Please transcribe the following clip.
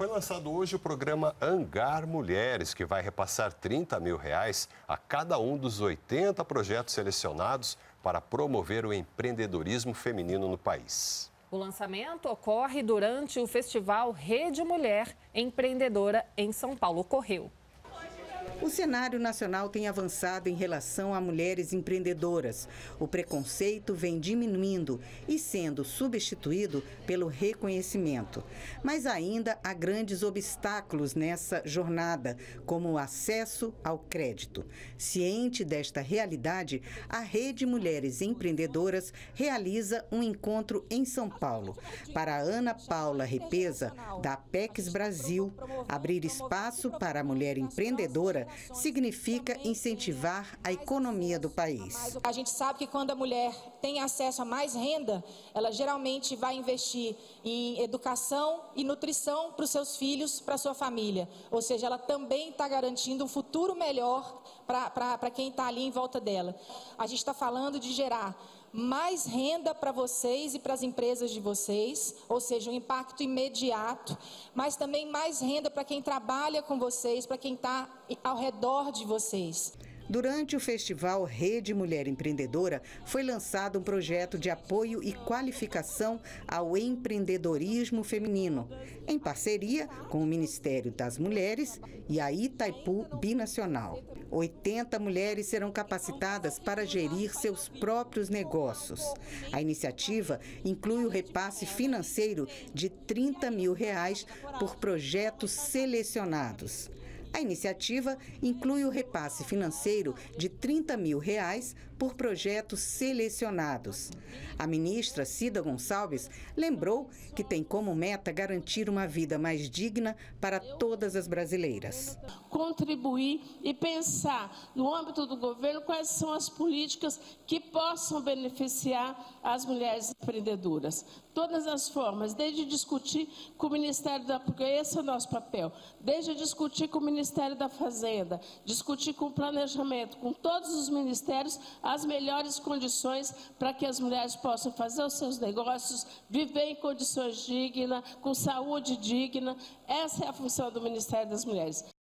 Foi lançado hoje o programa Angar Mulheres, que vai repassar 30 mil reais a cada um dos 80 projetos selecionados para promover o empreendedorismo feminino no país. O lançamento ocorre durante o festival Rede Mulher Empreendedora em São Paulo. Ocorreu. O cenário nacional tem avançado em relação a mulheres empreendedoras. O preconceito vem diminuindo e sendo substituído pelo reconhecimento. Mas ainda há grandes obstáculos nessa jornada, como o acesso ao crédito. Ciente desta realidade, a Rede Mulheres Empreendedoras realiza um encontro em São Paulo. Para Ana Paula Repesa, da Apex Brasil, abrir espaço para a mulher empreendedora significa incentivar a economia do país. A gente sabe que quando a mulher tem acesso a mais renda, ela geralmente vai investir em educação e nutrição para os seus filhos, para a sua família. Ou seja, ela também está garantindo um futuro melhor para quem está ali em volta dela. A gente está falando de gerar mais renda para vocês e para as empresas de vocês, ou seja, um impacto imediato, mas também mais renda para quem trabalha com vocês, para quem está ao redor de vocês. Durante o festival Rede Mulher Empreendedora, foi lançado um projeto de apoio e qualificação ao empreendedorismo feminino, em parceria com o Ministério das Mulheres e a Itaipu Binacional. 80 mulheres serão capacitadas para gerir seus próprios negócios. A iniciativa inclui o repasse financeiro de 30 mil reais por projetos selecionados. A iniciativa inclui o repasse financeiro de 30 mil reais por projetos selecionados. A ministra Cida Gonçalves lembrou que tem como meta garantir uma vida mais digna para todas as brasileiras. Contribuir e pensar no âmbito do governo quais são as políticas que possam beneficiar as mulheres empreendedoras. Todas as formas, desde discutir com o Ministério da porque esse é o nosso papel, desde discutir com o Ministério Ministério da Fazenda, discutir com o planejamento, com todos os ministérios, as melhores condições para que as mulheres possam fazer os seus negócios, viver em condições dignas, com saúde digna. Essa é a função do Ministério das Mulheres.